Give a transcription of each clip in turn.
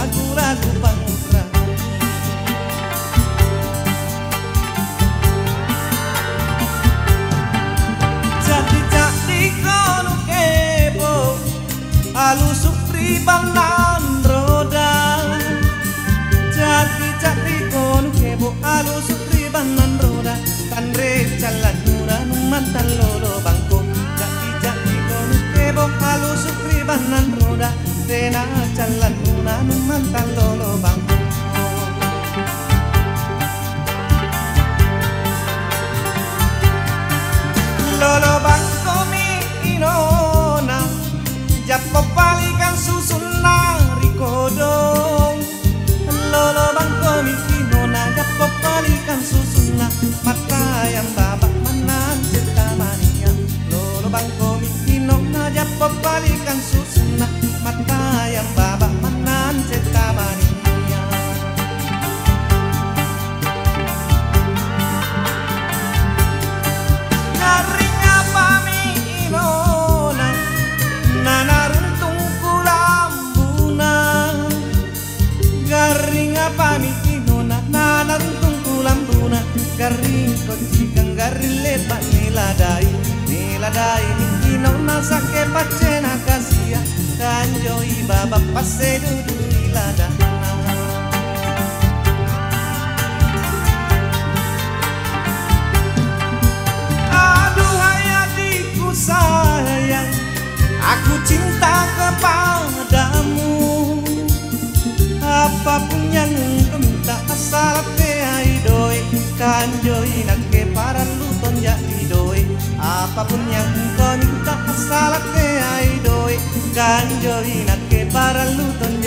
Lagu-lagu na lagu-lagu pangkrang Jadi-jadi kono kepo Alu supri banan roda. Jati jati kon kebo alu supri banan roda. Tan re jalan nuran mantan lolo bangko Jati jati kon kebo alu supri banan roda. Tena jalan nuran mantan lolo bangko Lolo bangko mi inona Jappo palikan susun nari kodong niladai Niladai minona sake pacena kasia Kanjo ibaba pase dudu iladana Aduhai adikku sayang Aku cinta kepadamu Apapun yang engkau minta asal peai doi Kanjoi papunyang kon ta salak ke idoi kan joi nak ke paralu ton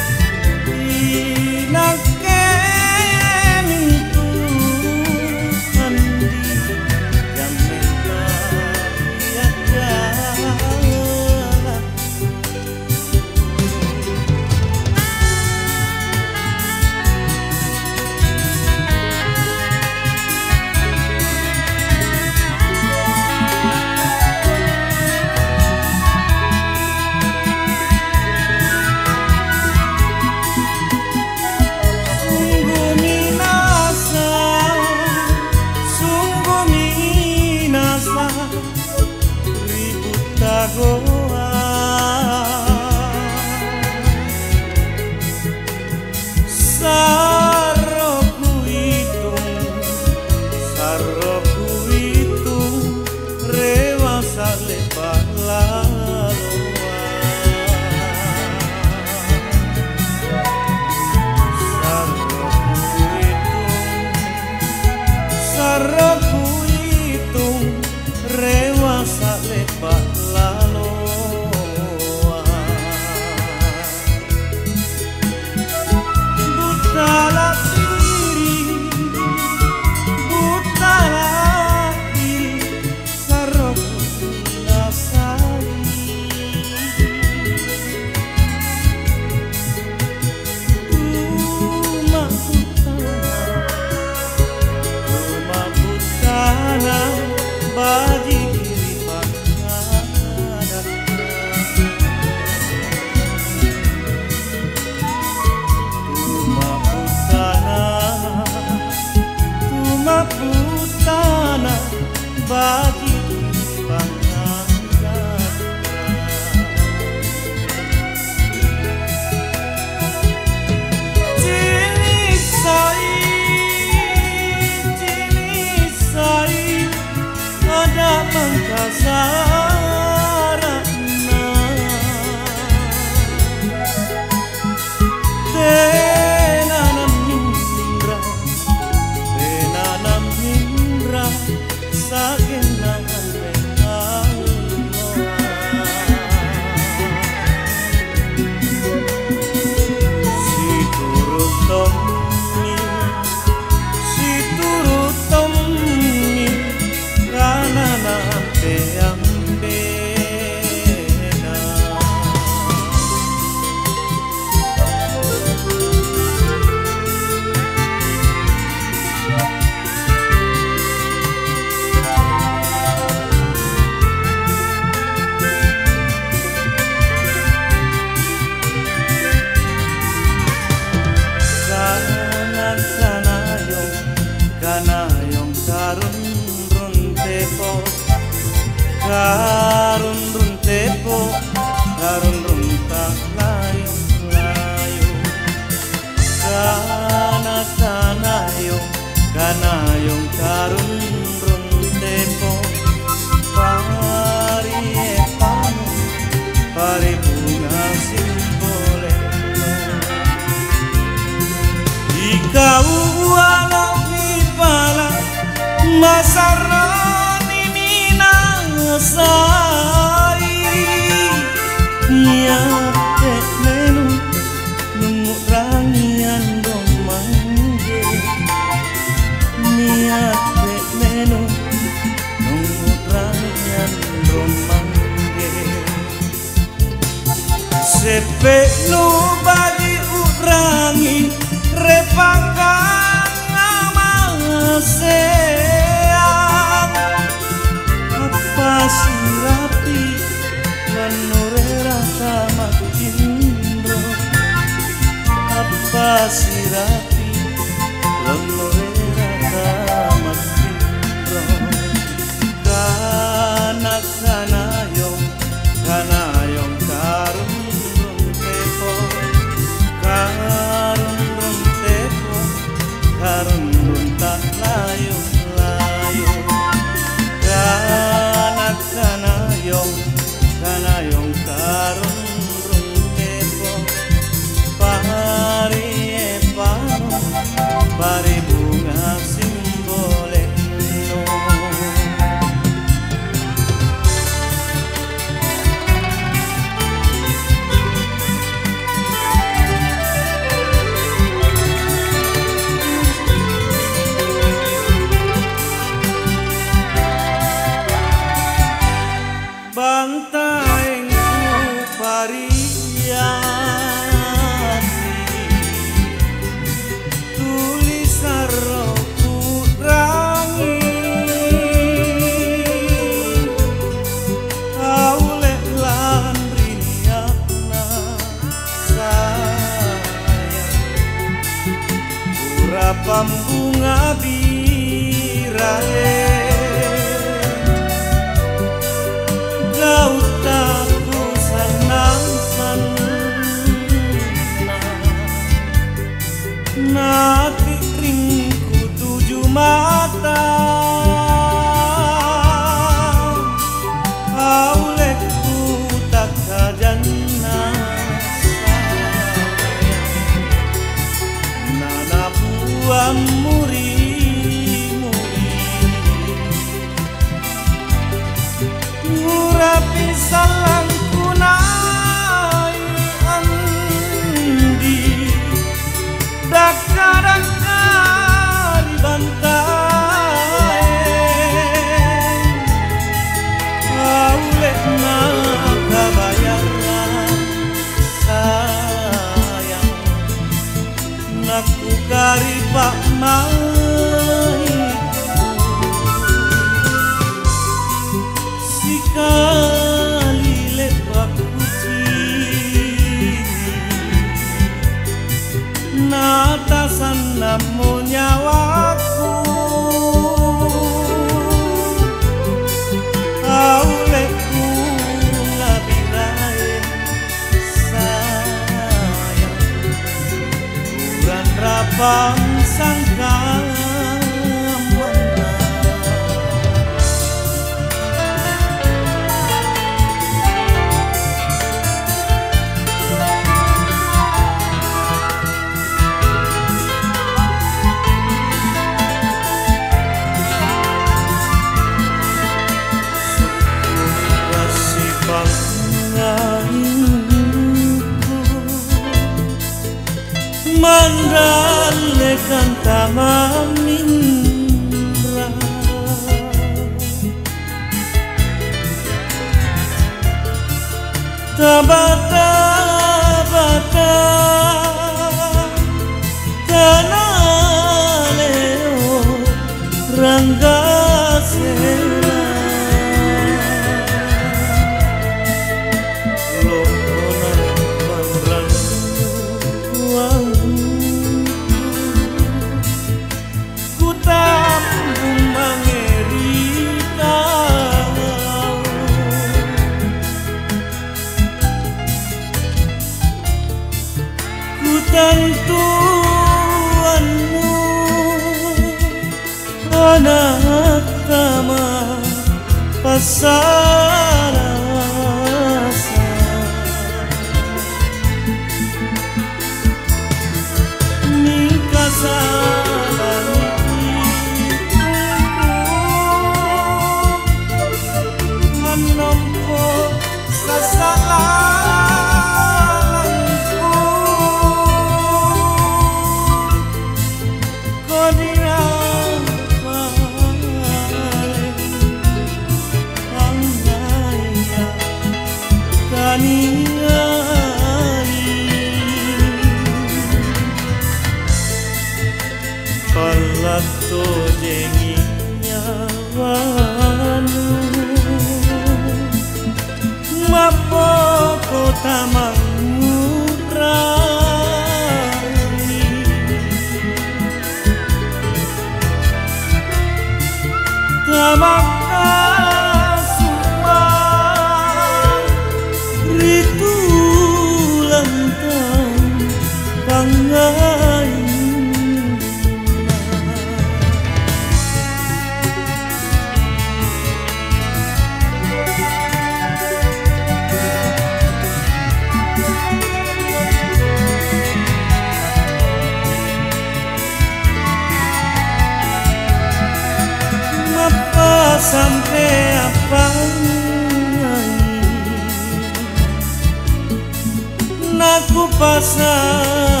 pasar.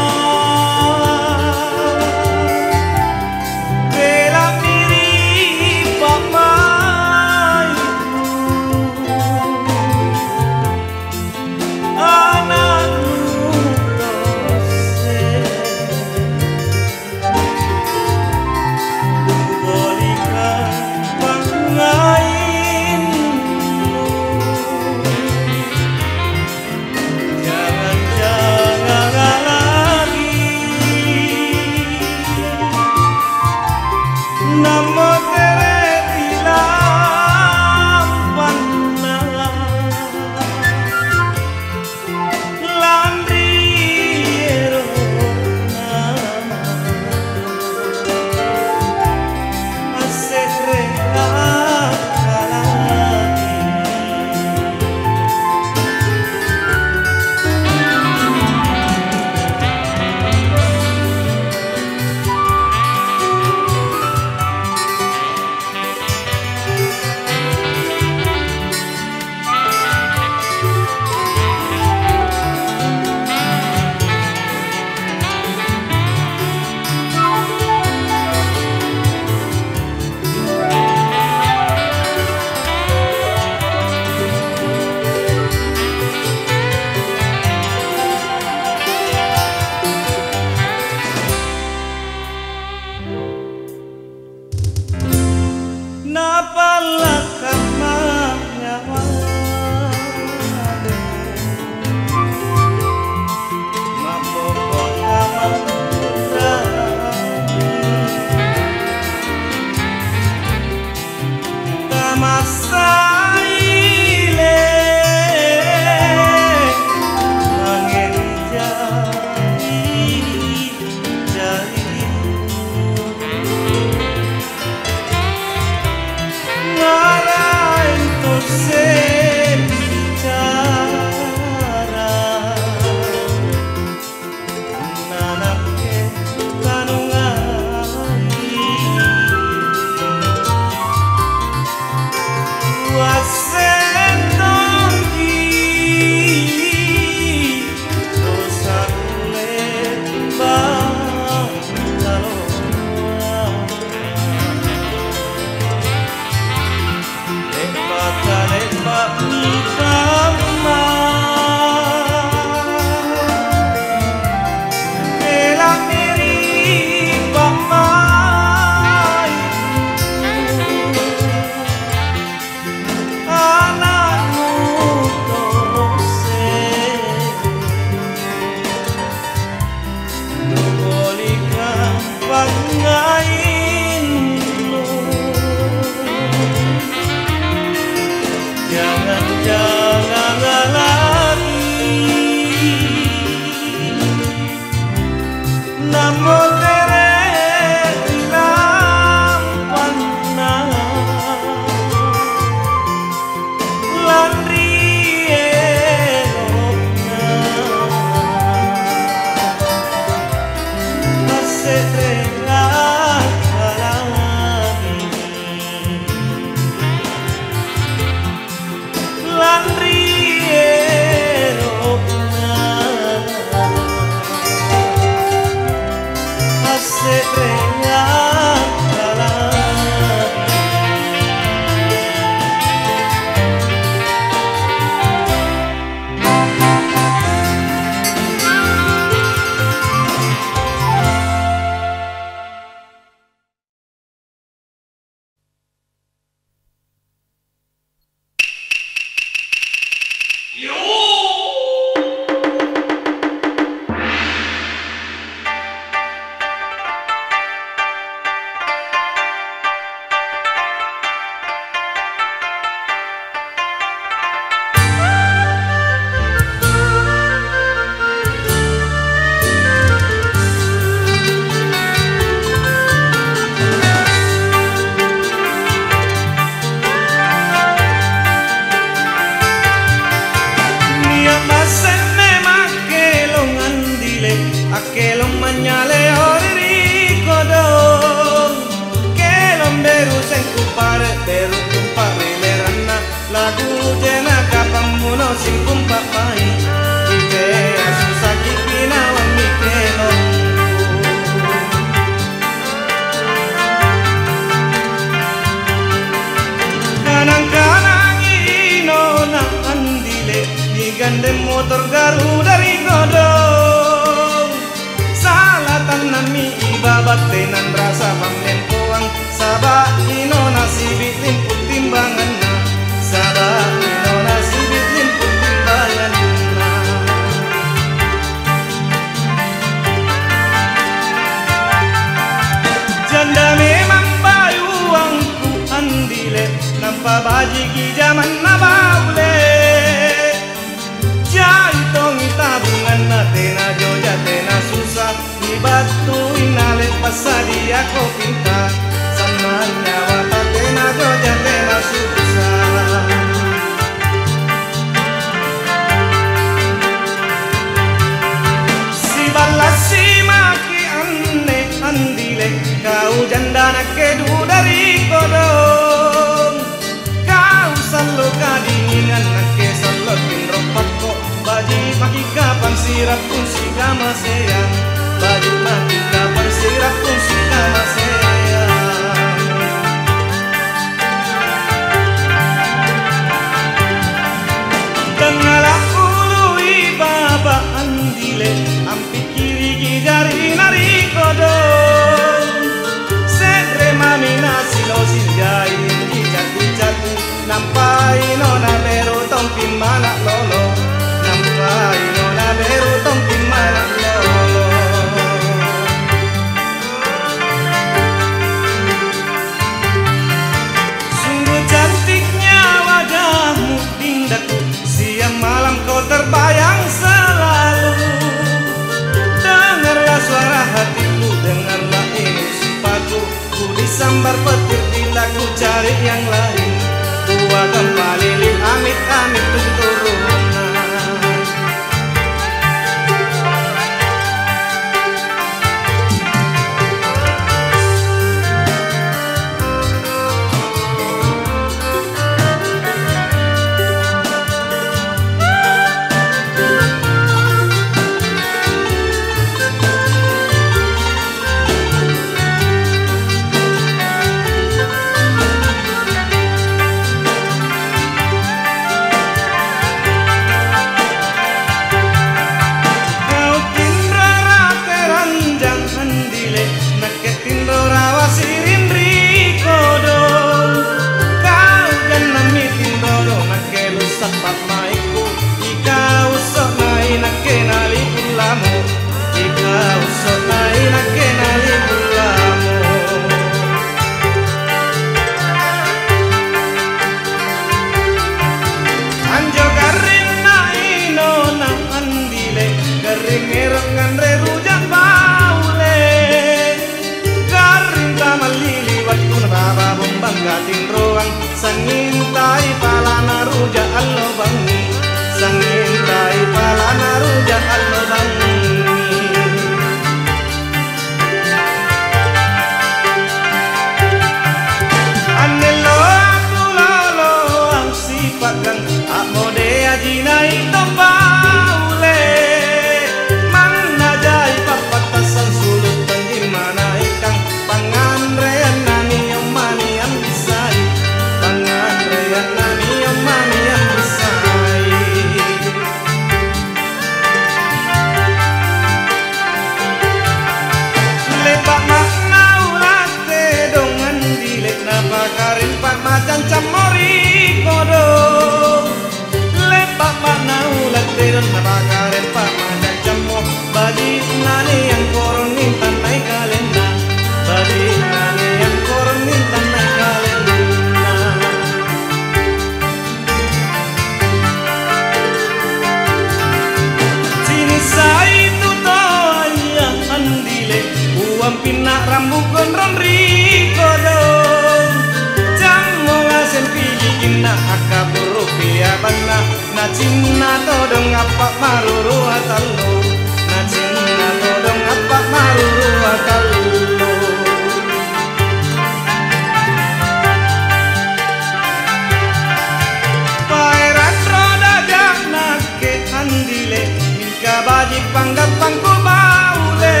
Kabadi panggap pangku maule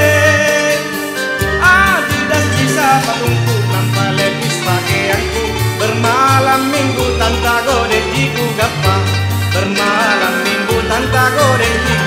Adidas bisa patungku tanpa lepis pakaianku. Bermalam minggu tanpa gode di gapa. Bermalam minggu tanpa gode di